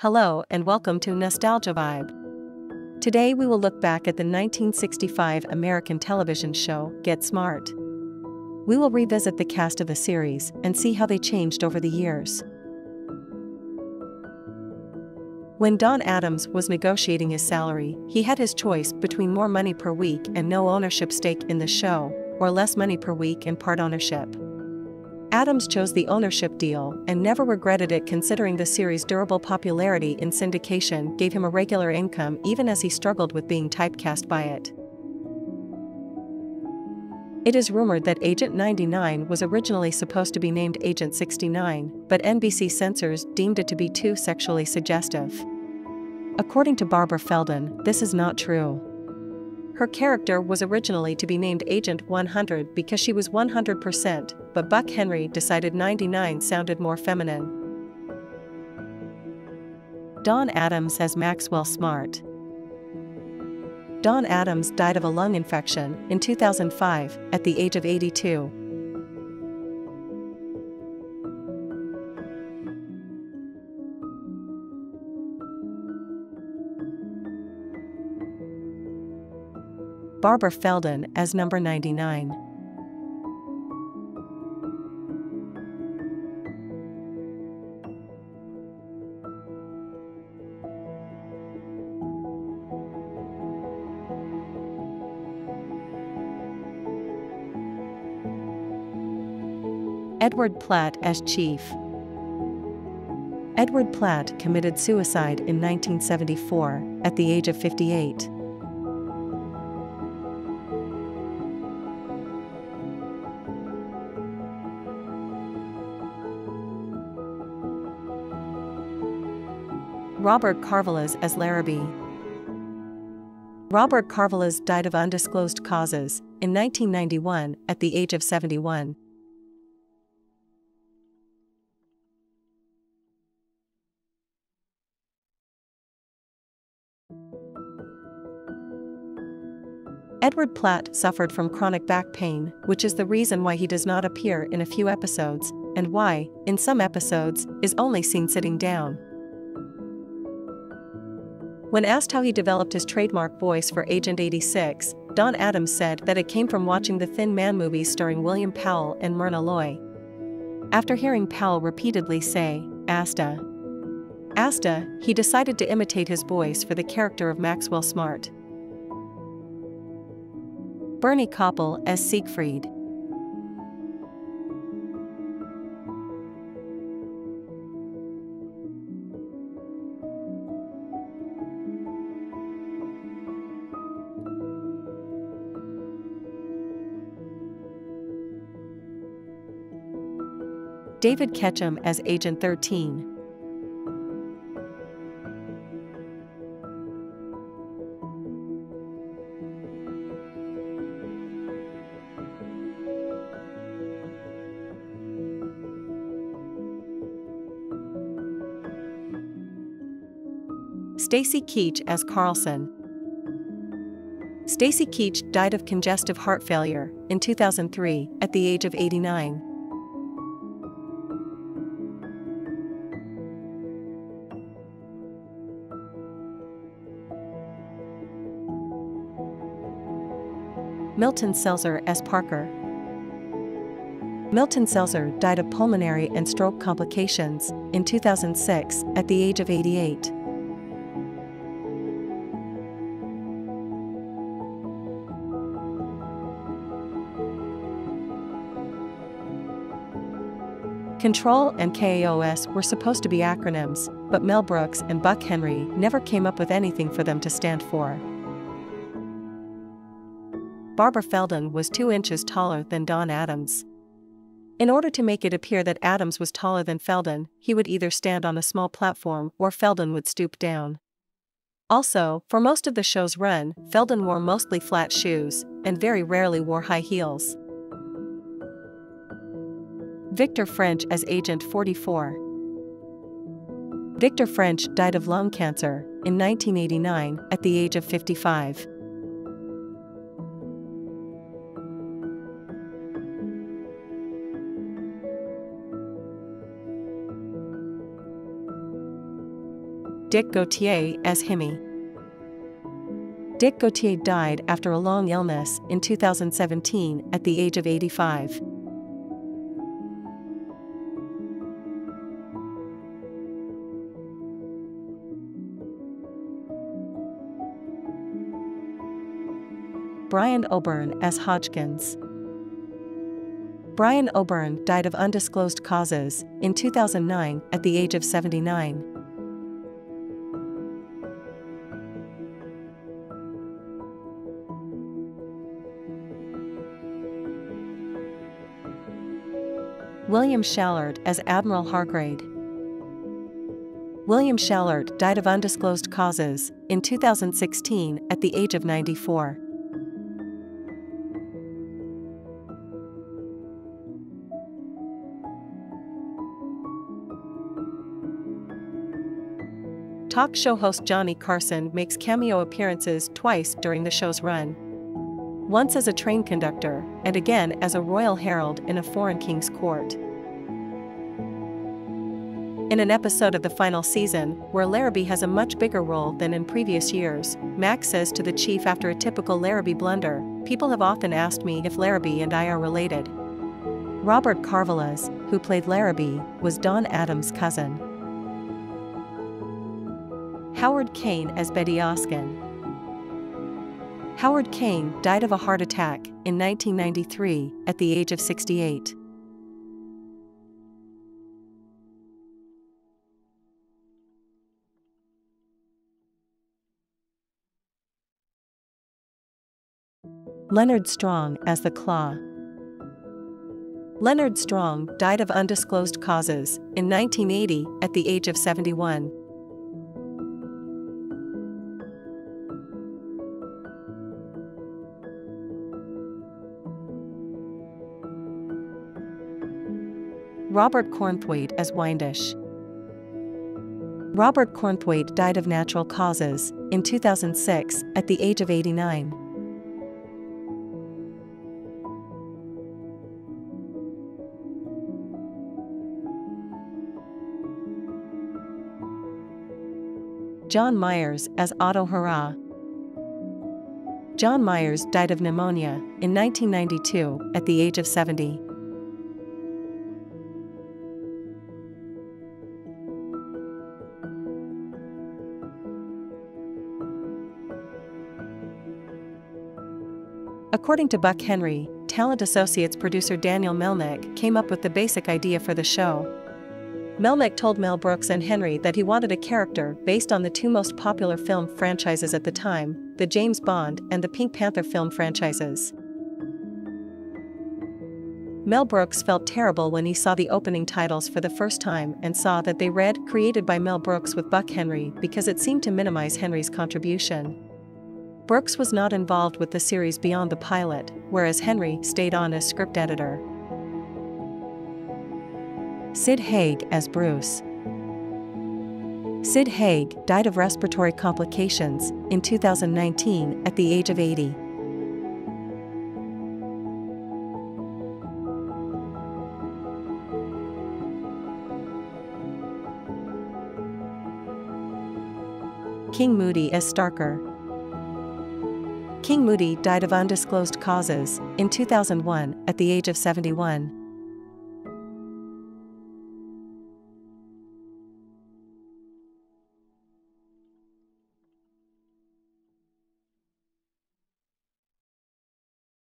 Hello and welcome to Nostalgia Vibe. Today we will look back at the 1965 American television show Get Smart. We will revisit the cast of the series and see how they changed over the years. When Don Adams was negotiating his salary, he had his choice between more money per week and no ownership stake in the show, or less money per week and part ownership. Adams chose the ownership deal and never regretted it considering the series' durable popularity in syndication gave him a regular income even as he struggled with being typecast by it. It is rumored that Agent 99 was originally supposed to be named Agent 69, but NBC censors deemed it to be too sexually suggestive. According to Barbara Feldon, this is not true. Her character was originally to be named Agent 100 because she was 100%, but Buck Henry decided 99 sounded more feminine. Don Adams as Maxwell Smart. Don Adams died of a lung infection in 2005 at the age of 82. Barbara Feldon as number 99. Edward Platt as Chief. Edward Platt committed suicide in 1974 at the age of 58. Robert Karvelas as Larrabee. Robert Karvelas died of undisclosed causes in 1991 at the age of 71. Edward Platt suffered from chronic back pain, which is the reason why he does not appear in a few episodes, and why, in some episodes, is only seen sitting down. When asked how he developed his trademark voice for Agent 86, Don Adams said that it came from watching the Thin Man movies starring William Powell and Myrna Loy. After hearing Powell repeatedly say, Asta, Asta, he decided to imitate his voice for the character of Maxwell Smart. Bernie Kopell as Siegfried. David Ketchum as Agent 13. Stacy Keach as Carlson. Stacy Keach died of congestive heart failure in 2003 at the age of 89. Milton Selzer as Parker. Milton Selzer died of pulmonary and stroke complications in 2006 at the age of 88. Control and KAOS were supposed to be acronyms, but Mel Brooks and Buck Henry never came up with anything for them to stand for. Barbara Feldon was 2 inches taller than Don Adams. In order to make it appear that Adams was taller than Feldon, he would either stand on a small platform or Feldon would stoop down. Also, for most of the show's run, Feldon wore mostly flat shoes and very rarely wore high heels. Victor French as Agent 44. Victor French died of lung cancer in 1989 at the age of 55. Dick Gautier as Hymie. Dick Gautier died after a long illness in 2017 at the age of 85. Bryan O'Byrne as Hodgkins. Bryan O'Byrne died of undisclosed causes in 2009 at the age of 79. William Schallert as Admiral Hargrade. William Schallert died of undisclosed causes in 2016 at the age of 94. Talk show host Johnny Carson makes cameo appearances twice during the show's run. Once as a train conductor, and again as a royal herald in a foreign king's court. In an episode of the final season, where Larrabee has a much bigger role than in previous years, Max says to the chief after a typical Larrabee blunder, People have often asked me if Larrabee and I are related. Robert Karvelas, who played Larrabee, was Don Adams' cousin. Howard Caine as Betty Oskin. Howard Caine died of a heart attack in 1993 at the age of 68. Leonard Strong as the Claw. Leonard Strong died of undisclosed causes in 1980 at the age of 71. Robert Cornthwaite as Windisch. Robert Cornthwaite died of natural causes in 2006 at the age of 89. John Myers as Otto Hurrah. John Myers died of pneumonia in 1992 at the age of 70. According to Buck Henry, Talent Associates producer Daniel Melnick came up with the basic idea for the show. Melnick told Mel Brooks and Henry that he wanted a character based on the two most popular film franchises at the time, the James Bond and the Pink Panther film franchises. Mel Brooks felt terrible when he saw the opening titles for the first time and saw that they read created by Mel Brooks with Buck Henry because it seemed to minimize Henry's contribution. Brooks was not involved with the series beyond the pilot, whereas Henry stayed on as script editor. Sid Haig as Bruce. Sid Haig died of respiratory complications in 2019 at the age of 80. King Moody as Starker. King Moody died of undisclosed causes in 2001 at the age of 71.